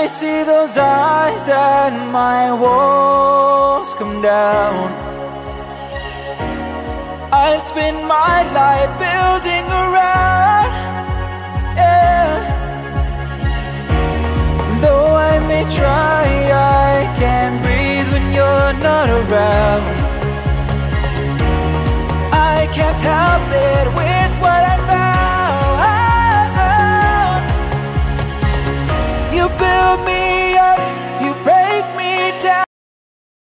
I see those eyes and my walls come down I've spent my life building around yeah. Though I may try, I can't breathe when you're not around I can't help it with build me up.